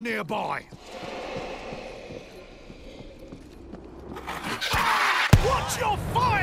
nearby. Watch your fire!